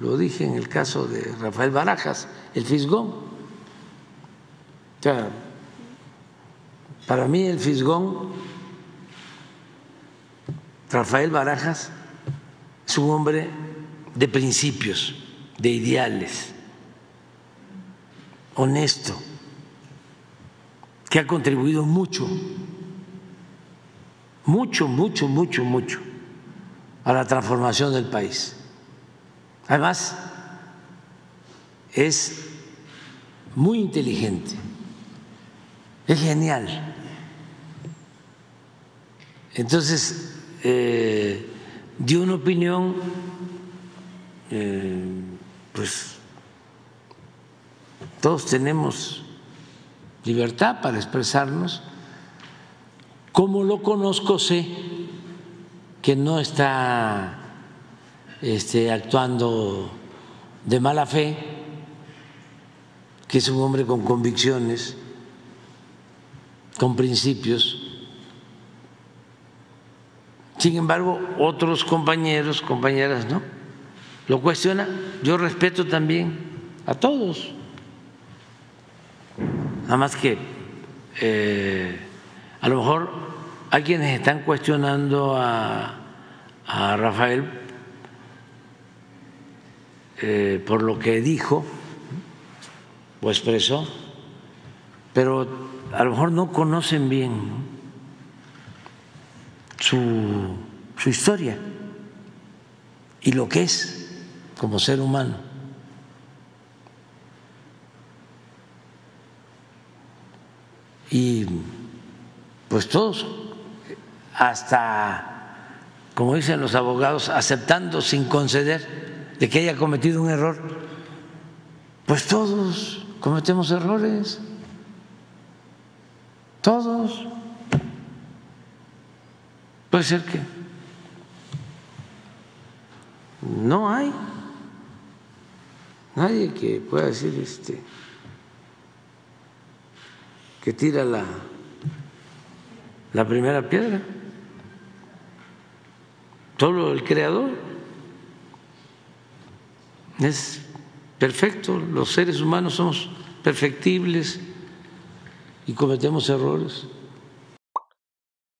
lo dije en el caso de Rafael Barajas, el Fisgón. O sea, para mí el Fisgón, Rafael Barajas, es un hombre de principios, de ideales, honesto, que ha contribuido mucho, mucho, mucho, mucho, mucho a la transformación del país. Además, es muy inteligente, es genial. Entonces, eh, dio una opinión, eh, pues todos tenemos libertad para expresarnos. Como lo conozco, sé que no está este, actuando de mala fe, que es un hombre con convicciones, con principios. Sin embargo, otros compañeros, compañeras, ¿no? Lo cuestiona. Yo respeto también a todos. Nada más que eh, a lo mejor hay quienes están cuestionando a, a Rafael eh, por lo que dijo o expresó, pero a lo mejor no conocen bien su, su historia y lo que es como ser humano. Y pues todos, hasta, como dicen los abogados, aceptando sin conceder de que haya cometido un error, pues todos cometemos errores, todos. Puede ser que no hay nadie que pueda decir este que tira la la primera piedra, solo el creador es perfecto, los seres humanos somos perfectibles y cometemos errores.